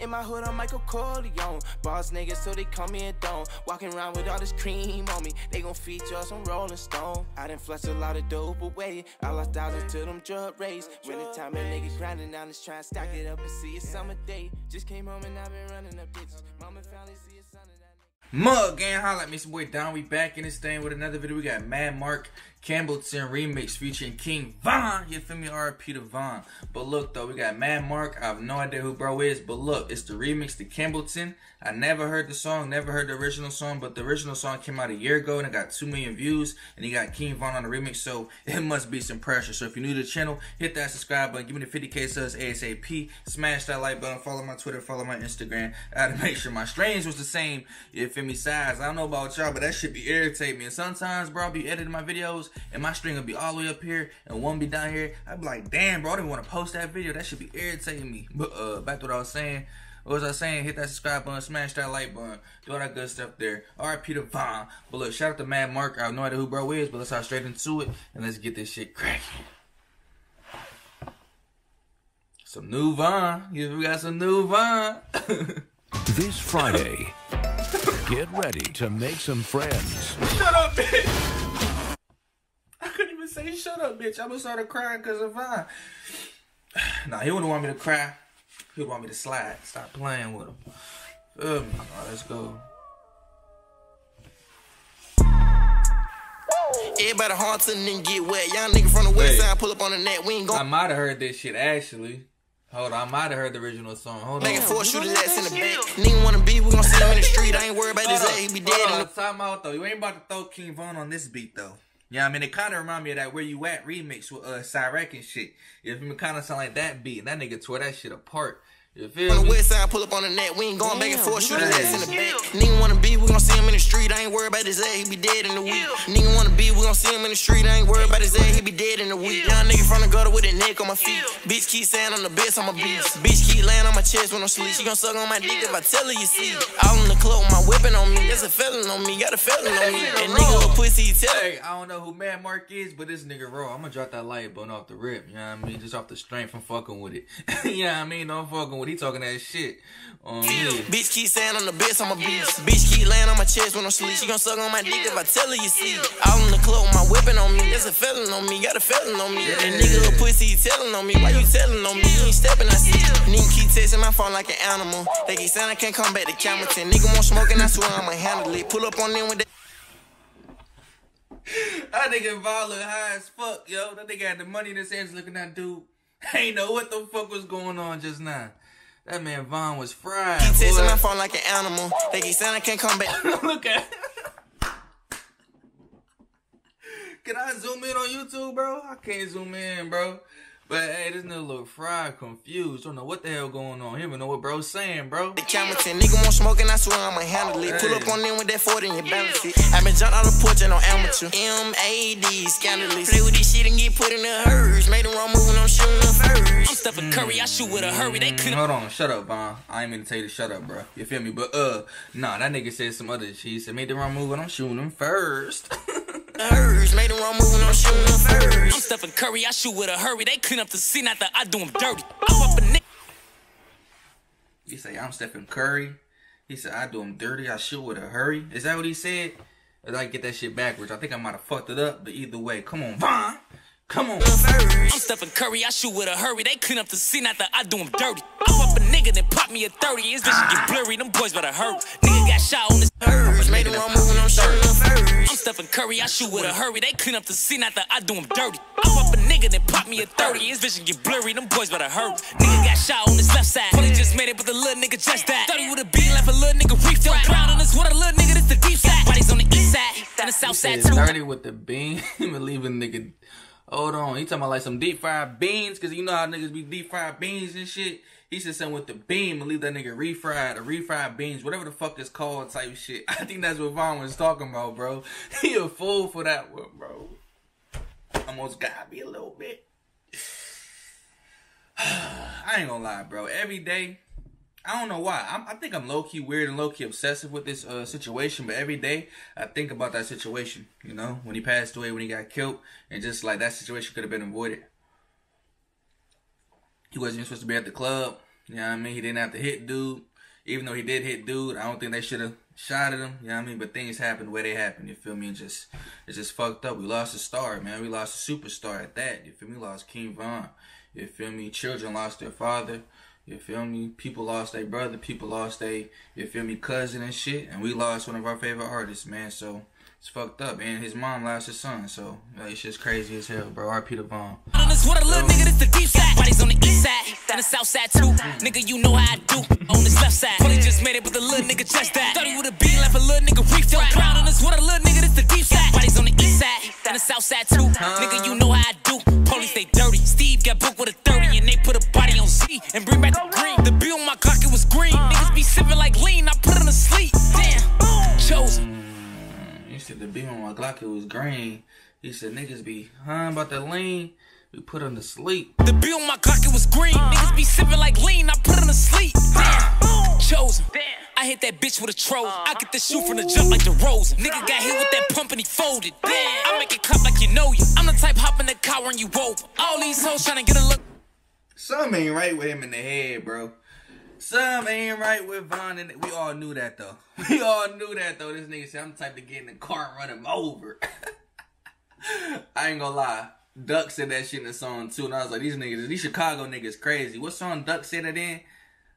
In my hood, I'm Michael Corleone. Boss niggas, so they call me don't. Walking around with all this cream on me. They gon' feature us on Rolling Stone. I done flushed a lot of dope away. I lost thousands to them drug rays. When the time a nigga grinding down, just try to stack it up and see a summer day. Just came home and I've been running up bitches. Mama finally see Mug gang, holla at me, boy Don. We back in this thing with another video. We got Madmarcc Campbellton remix featuring King Von. You feel me? RP to Von. But look though, we got Madmarcc. I have no idea who bro is, but look, it's the remix to Campbellton. I never heard the song, never heard the original song, but the original song came out a year ago and it got 2 million views. And you got King Von on the remix, so it must be some pressure. So if you're new to the channel, hit that subscribe button, give me the 50k subs ASAP, smash that like button, follow my Twitter, follow my Instagram. I had to make sure my strings was the same, you feel me, size. I don't know about y'all, but that shit be irritating me. And sometimes, bro, I'll be editing my videos and my string will be all the way up here and one be down here. I'd be like, damn, bro, I didn't want to post that video. That should be irritating me. But uh, back to what I was saying. What was I saying? Hit that subscribe button, smash that like button, do all that good stuff there. RIP to Von. But look, shout out to Madmarcc. I have no idea who bro is, but let's hop straight into it and let's get this shit cracking. Some new. Yeah, we got some new Von. This Friday, get ready to make some friends. shut up, bitch. I couldn't even say shut up, bitch. I'ma start crying because of Von. Nah, he wouldn't want me to cry. He would want me to slide. Stop playing with him. Feel me? All right, let's go. Everybody hard to and get wet. Young nigga from the west Wait. side pull up on the net. We ain't I might have heard this shit actually. Hold on, I might have heard the original song. Hold on. make it four shooters ass in the back. Nigga wanna be, we gon' see him in the street. I ain't worried about his Hold ass. on, He be dead in on, the time out though. You ain't about to throw King Von on this beat though. Yeah, I mean it kind of remind me of that "Where You At" remix with uh Cyrec and shit. You feel? Kind of sound like that beat, and that nigga tore that shit apart. You feel On the west side, pull up on the net. We ain't going back and forth, shooting his ass in the back. Nigga wanna be, we gon' see him in the street. I ain't worried about his ass, he be dead in the week. Nigga wanna be, we gon' see him in the street. I ain't worried about his ass, he be dead in the week. Young nigga from the gutter with a neck on my feet. Bitch keep saying I'm the best, I'm a beast. Bitch keep laying on my chest when I'm sleep. She gon' suck on my dick if I tell her you see. All in the club with my whipping on me. There's a felon on me, got a felon on me. And nigga a pussy, he tell. Hey, I don't know who Madmarcc is, but this nigga raw. I'm gonna drop that light button off the rip. You know what I mean? Just off the strength from fucking with it. you know what I mean? Don't fucking with. He talking that shit. Um, yeah. Bitch keep saying I'm the best, I'm a beast. Bitch keep laying on my chest when I'm sleep. She gon' suck on my dick if I tell her you see. All in the club with my whipping on me. There's a felon on me, got a felon on me. That nigga a pussy, he telling on me. Why you telling on me? You ain't stepping, I see. Nigga keep texting my phone like an animal. They keep saying I can't come back to Campbellton. Nigga want smoke and I swear I'ma handle it. Pull up on them with that. That nigga Von look high as fuck, yo. That nigga had the money in his hands looking at dude. Ain't know what the fuck was going on just now. That man Von was fried. Keep texting my phone like an animal. They keep saying I can't come back. Look at. Can I zoom in on YouTube, bro? I can't zoom in, bro. But hey, this nigga look fried, confused. Don't know what the hell going on. He don't know what bro's saying, bro. The Campbellton, nigga want smoke and I swear I'ma handle it. Pull up on them with that 40 and you balance it. I been jumped out the porch and on amateur. M-A-D, scandalous. Play with this shit and get put in the hers. Made the wrong move and I'm shooting them I'm first. Stephen Curry, I shoot with a hurry. They couldn't. Hold on, shut up, Von. I ain't mean to tell you to shut up, bro. You feel me? But uh, nah, that nigga said some other shit. He said made the wrong move and I'm shooting him first. Hers. Made the wrong move and I'm shooting them I'm. Stephen Curry, I shoot with a hurry. They clean up the scene after I do them dirty. I'm up a nigga. he say I'm Stephen Curry. He said I do him dirty. I shoot with a hurry. Is that what he said? Or did I get that shit backwards? I think I might have fucked it up. But either way, come on, Von. Come on. I'm Stephen Curry, I shoot with a hurry. They clean up the scene after I do them dirty. I'm up a nigga, then pop me a 30. His vision get blurry, them boys better hurt. Nigga got shot on his Hers. Made the wrong move and I'm shooting I'm first. Stephen Curry, I shoot with a hurry. They clean up the scene after I do them dirty. I'm up a nigga, then pop me a 30. His vision get blurry, them boys better hurt. Nigga got shot on his left side. Probably just made it, but the little nigga just died. 30 with a beat left a little nigga reef. Yo, clown on this with a little nigga, this the deep side. Bodies on the east side, and the south side Said too. 30 with the bean. and leave a nigga. Hold on. He talking about like some deep fried beans. Cause you know how niggas be deep fried beans and shit. He said something with the beam and leave that nigga refried or refried beans, whatever the fuck it's called type shit. I think that's what Von was talking about, bro. He a fool for that one, bro. Almost got me a little bit. I ain't gonna lie, bro. Every day, I don't know why. I'm, I think I'm low key weird and low key obsessive with this uh, situation, but every day I think about that situation. You know, when he passed away, when he got killed, and just like that situation could have been avoided. He wasn't even supposed to be at the club. You know what I mean? He didn't have to hit dude. Even though he did hit dude, I don't think they should have shot at him. You know what I mean? But things happen the way they happen. You feel me? It just it's just fucked up. We lost a star, man. We lost a superstar at that. You feel me? We lost King Von. You feel me? Children lost their father. You feel me? People lost their brother. People lost their, you feel me, cousin and shit. And we lost one of our favorite artists, man. So it's fucked up. And his mom lost his son. So like, it's just crazy as hell, bro. R. Peter Von. This what a little nigga, this the deep side. Bodies on the east side, and the south side too. Nigga, you know how I do. On this left side, Fully just made it, but the little nigga just died. Thought he would've been left a little nigga up. Crown on this what a little nigga, this the deep side. Bodies on the east side, and the south side too. Nigga, you know how I do. He the beam on my Glock it was green. He said niggas be huh about the lean. We put him to sleep. The beam on my Glock, it was green. Uh-huh. Niggas be sipping like lean. I put it to sleep. Damn, chosen. Damn. I hit that bitch with a troll. Uh-huh. I get the shoe from the jump like the rose. Nigga got hit with that pump and he folded. Damn, I make it clap like you know you. I'm the type hop in the car when you over. All these hoes trying to get a look. Something ain't right with him in the head, bro. Something ain't right with Von, and we all knew that though. We all knew that though. This nigga said I'm type to get in the car and run him over. I ain't gonna lie. Duck said that shit in the song too, and I was like, these niggas, these Chicago niggas crazy. What song Duck said that in?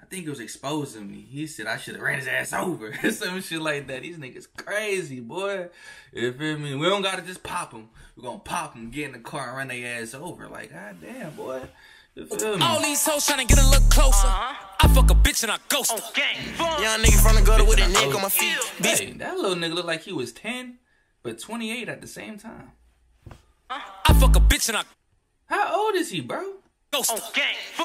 I think it was exposing me. He said I should have ran his ass over. Some shit like that. These niggas crazy, boy. You feel me? We don't gotta just pop them. We're gonna pop them, get in the car and run their ass over. Like, god damn, boy. You feel me? All these hoes trying to get a look closer. I fuck a bitch and I ghost her. Young nigga from the gutter with a neck on my feet. Hey, that little nigga looked like he was 10, but 28 at the same time. I fuck a bitch and I How old is he, bro? ghost her.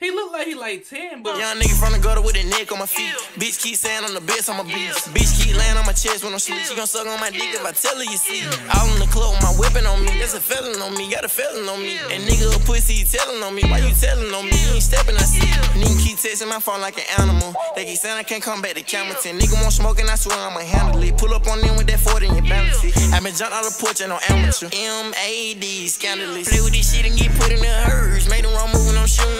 He look like he like 10, but Young nigga from the gutter with a neck on my feet. Bitch keep saying I'm the best, I'm a beast. Bitch keep laying on my chest when I'm sleep. She gon' suck on my dick if I tell her you see. All in the club with my weapon on me. There's a felon on me, got a felon on me. And nigga a pussy, he telling on me. Why you telling on me? You ain't stepping, I see. Nigga keep texting my phone like an animal. They keep saying I can't come back to Campbellton Nigga want smoking, I swear I'ma handle it. Pull up on them with that 40 in your balance. it. I been jumped out the porch and on amateur. M-A-D, scandalous. Play with this shit and get put in the hers. Made the wrong move and I'm shooting them first. I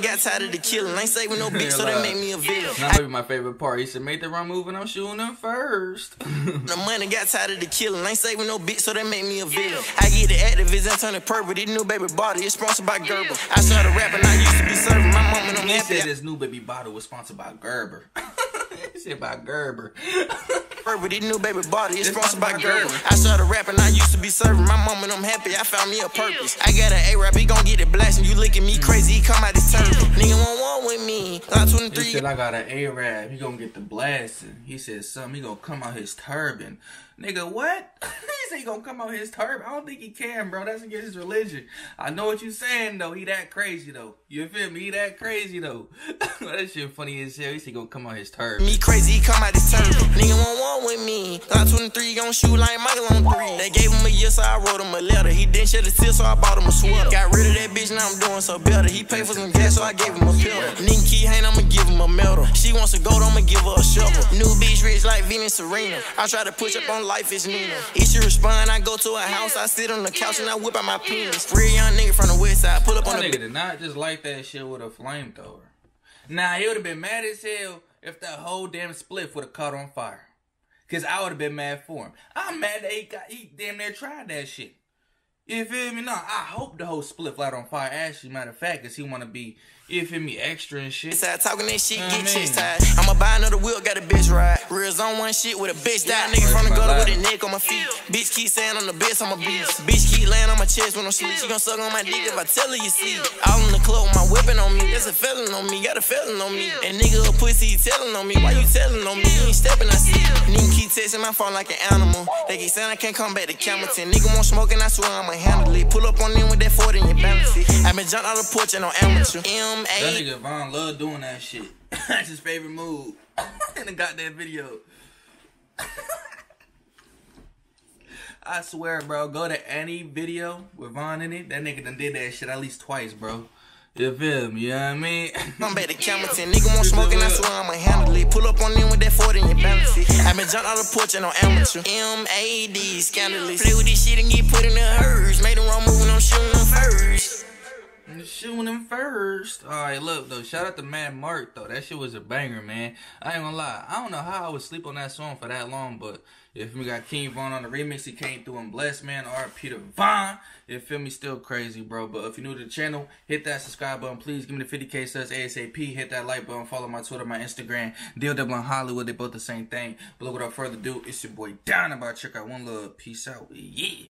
want the got tired of the killing. Ain't saving no bitch, so they make me a villain. Not maybe my favorite part. He said, make the wrong move and I'm shooting him first. The money got tired of the killing. Ain't saving no bitch, so they make me a villain. I get the activists and turn it purple. This new baby body is sponsored by Gerber. I started rapping, I used to be serving my mom and I'm he happy. said his new baby bottle was sponsored by Gerber. he said by Gerber. Gerber, this new baby body is sponsored by Gerber. I started rapping, I used to be serving my mom and I'm happy. I found me a purpose. I got an A-rap, he gon' get it blasting. You look me mm. crazy, he come out his turban. Nigga want with me. He 23. said I got an A-Rab. He gonna get the blasting. He said something. He gonna come out his turban. Nigga, what? he he gonna come out his turban. I don't think he can, bro. That's against his religion. I know what you saying though. He that crazy though. You feel me? He that crazy though. that shit funny as hell. He gonna come out his turban. Me crazy, he come out his turban. Nigga want with me. Lot 23 gon' shoot like Michael on three. They gave him a year, so I wrote him a letter. He didn't shed a tear, so I bought him a sweater. Got rid of now I'm doing so better. He paid for some gas, so I gave him a pill. Nigga key hang, I'ma give him a medal. She wants a gold, I'ma give her a shovel. New bitch rich like Venus Serena. I try to push up on life, it's Nina. If she respond, I go to her house, I sit on the couch and I whip out my penis. Real young nigga from the west side, pull up on That the nigga did not just light that shit with a flamethrower. Nah, he would have been mad as hell if that whole damn spliff would have caught on fire. Cause I would have been mad for him. I'm mad that he got he damn near tried that shit. You feel me? No, I hope the whole split flat on fire. Actually, matter of fact, cause he wanna be, you feel me, extra and shit. Side talking that shit, I get mean. chest tied. I'ma buy another wheel, got a bitch ride. Reels on one shit with a bitch die. Nigga from the gutter with a neck on my feet. Bitch keep saying I'm the best, I'm a beast. Bitch keep laying on my chest when I'm sleep. She gon' suck on my dick if I tell her you see. All in the club with my whipping on me. There's a felon on me, got a felon on me. And nigga a pussy, he telling on me. Why you telling on me? You ain't stepping, I see. Nigga keep texting my phone like an animal. They keep saying I can't come back to Campbellton. Nigga want smoking, I swear I'ma handle it. Pull up on them with that 40 in your balance. it. I been jumped out the porch and on amateur. That M-A. nigga Von love doing that shit. That's his favorite move. in the goddamn video. I swear, bro, go to any video with Von in it. That nigga done did that shit at least twice, bro. You feel me? You know what I mean? I'm back to Campbellton. Nigga want smoking, I swear I'ma handle it. Pull up on them with that 40 in your balance. it. I been jumped out the porch and on amateur. M-A-D, scandalous. Play with this shit and get put in the hers. Made them wrong move and I'm shooting them first. Shooting him first. All right, look though. Shout out to Madmarcc though. That shit was a banger, man. I ain't gonna lie. I don't know how I would sleep on that song for that long, but if we got King Von on the remix, he came through and blessed, man. R. Peter Von. You feel me? Still crazy, bro. But if you're new to the channel, hit that subscribe button. Please give me the 50k subs ASAP. Hit that like button. Follow my Twitter, my Instagram. Deal Double in Hollywood. They both the same thing. But look, without further ado, it's your boy Don about check out one love. Peace out. Yeah.